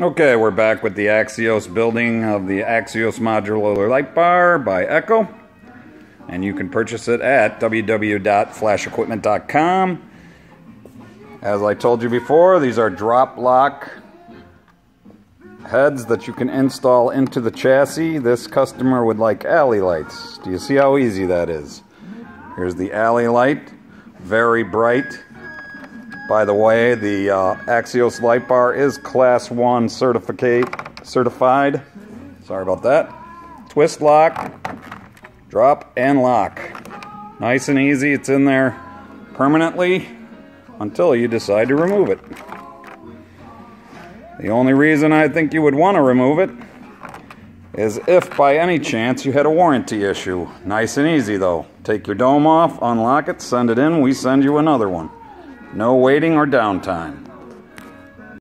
Okay, we're back with the Axios building of the Axios modular light bar by ECCO. And you can purchase it at www.flashequipment.com. As I told you before, these are drop lock heads that you can install into the chassis. This customer would like alley lights. Do you see how easy that is? Here's the alley light, very bright. By the way, the uh, Axios light bar is Class 1 certificate, certified. Sorry about that. Twist lock, drop, and lock. Nice and easy. It's in there permanently until you decide to remove it. The only reason I think you would want to remove it is if by any chance you had a warranty issue. Nice and easy though. Take your dome off, unlock it, send it in, we send you another one. No waiting or downtime.